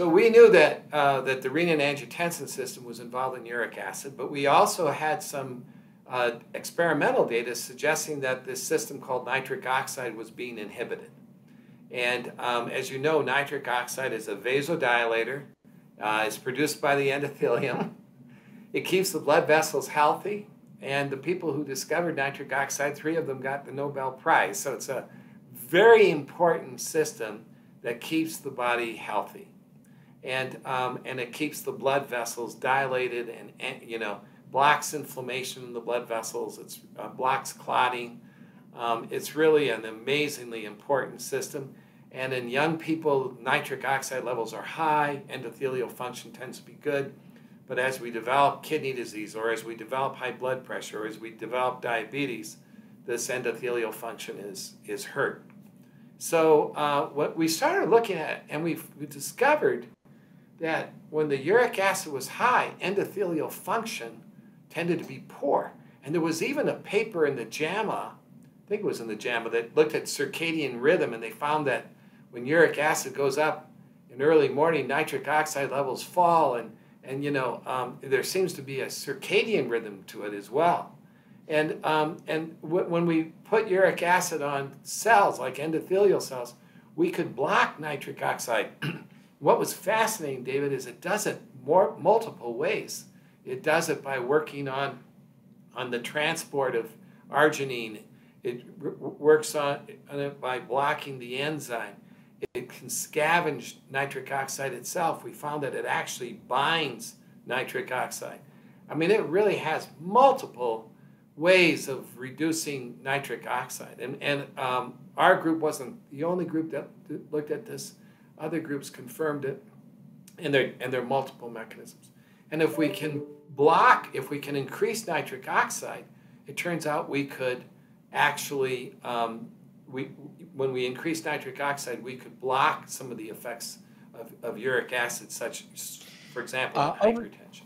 So we knew that, uh, that the renin-angiotensin system was involved in uric acid, but we also had some uh, experimental data suggesting that this system called nitric oxide was being inhibited. And um, as you know, nitric oxide is a vasodilator. Uh, it's produced by the endothelium. It keeps the blood vessels healthy. And the people who discovered nitric oxide, three of them got the Nobel Prize. So it's a very important system that keeps the body healthy and um, and it keeps the blood vessels dilated and, you know blocks inflammation in the blood vessels. It uh, blocks clotting. Um, it's really an amazingly important system. And in young people, nitric oxide levels are high. Endothelial function tends to be good. But as we develop kidney disease, or as we develop high blood pressure, or as we develop diabetes, this endothelial function is is hurt. So uh, what we started looking at, and we we discovered that when the uric acid was high, endothelial function tended to be poor. And there was even a paper in the JAMA, I think it was in the JAMA, that looked at circadian rhythm, and they found that when uric acid goes up in early morning, nitric oxide levels fall, and, and you know, um, there seems to be a circadian rhythm to it as well. And, um, and when we put uric acid on cells, like endothelial cells, we could block nitric oxide What was fascinating, David, is it does it more multiple ways. It does it by working on on the transport of arginine. It works on, on it by blocking the enzyme. It can scavenge nitric oxide itself. We found that it actually binds nitric oxide. I mean, it really has multiple ways of reducing nitric oxide. And, and um, our group wasn't the only group that looked at this. Other groups confirmed it, and there, and there are multiple mechanisms. And if we can block, if we can increase nitric oxide, it turns out we could actually, um, we, when we increase nitric oxide, we could block some of the effects of, of uric acid, such, for example, uh, hypertension.